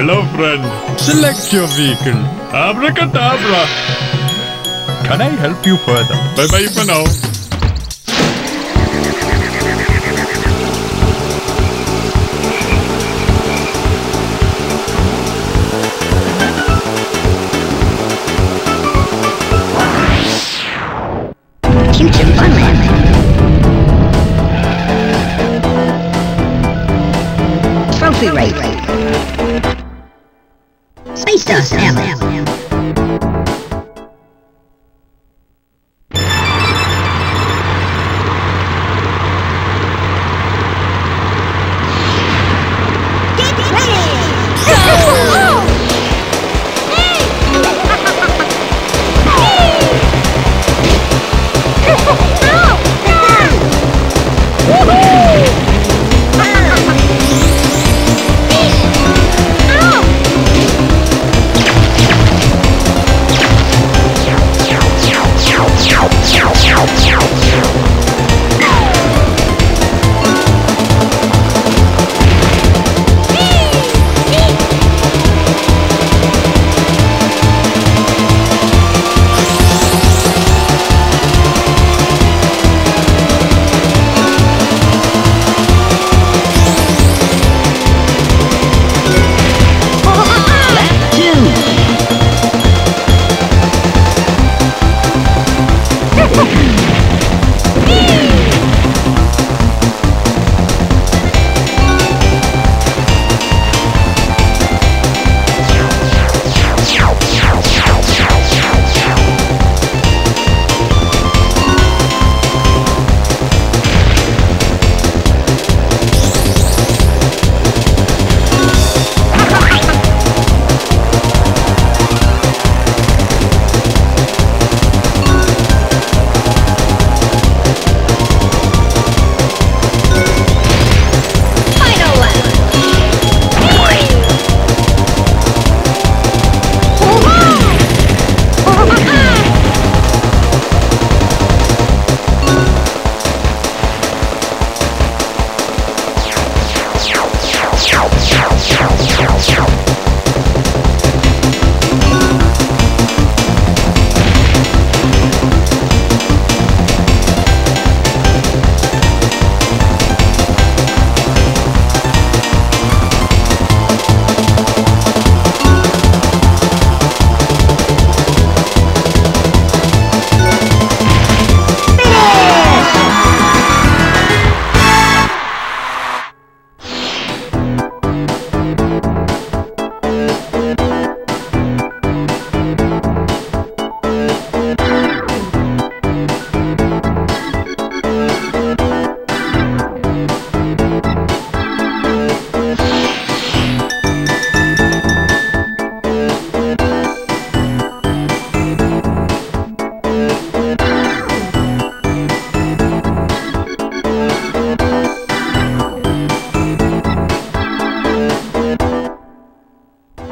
Hello, friend. Select your vehicle. Abracadabra. Can I help you further? Bye-bye for now. Future Funland. Trophy race. 就是那样。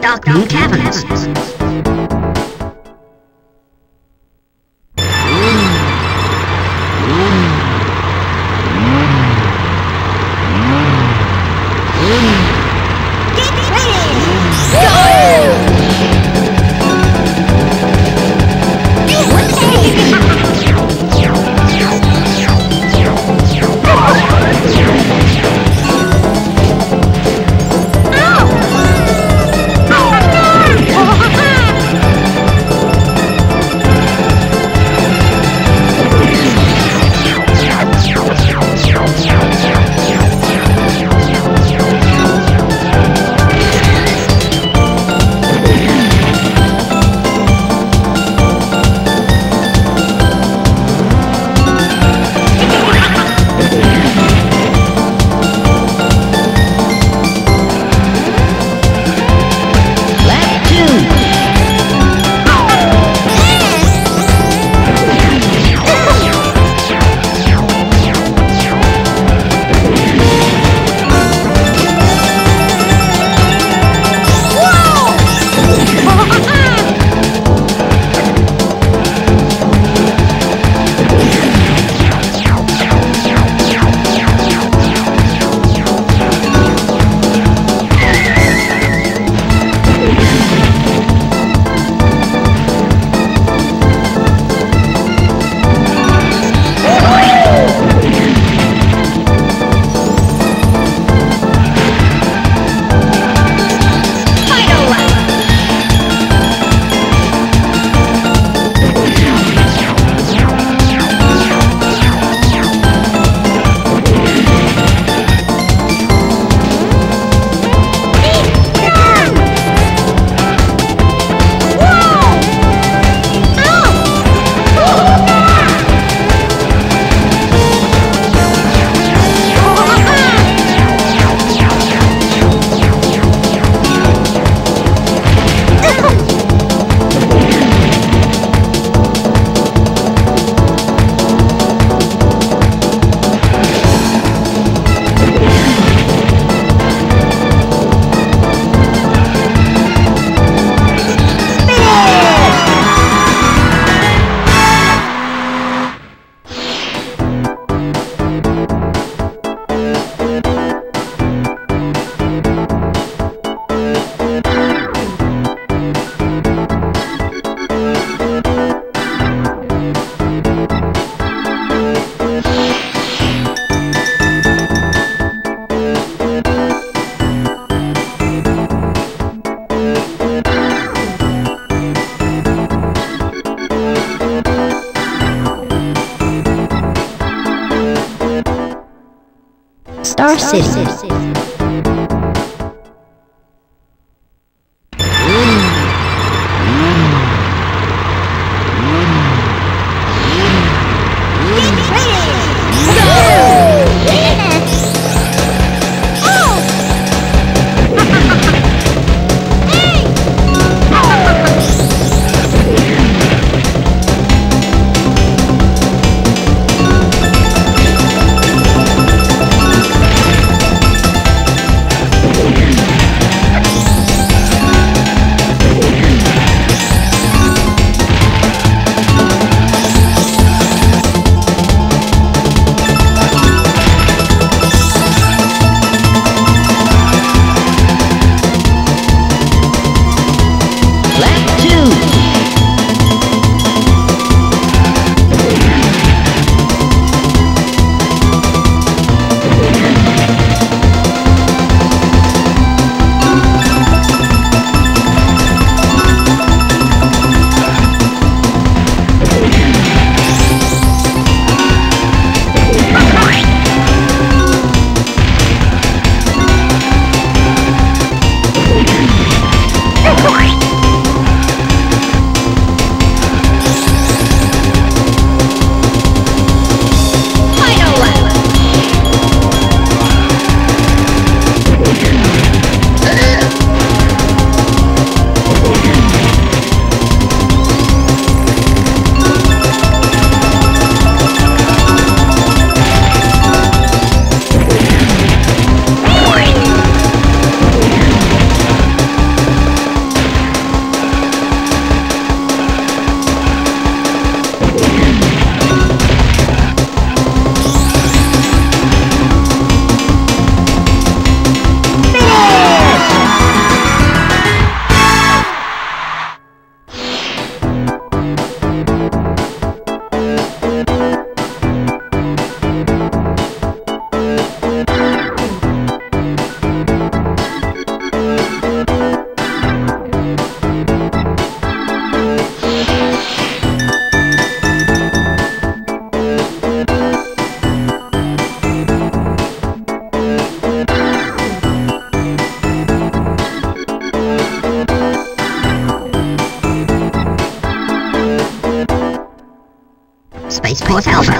Darkmoon Caverns. cárcel. 我才要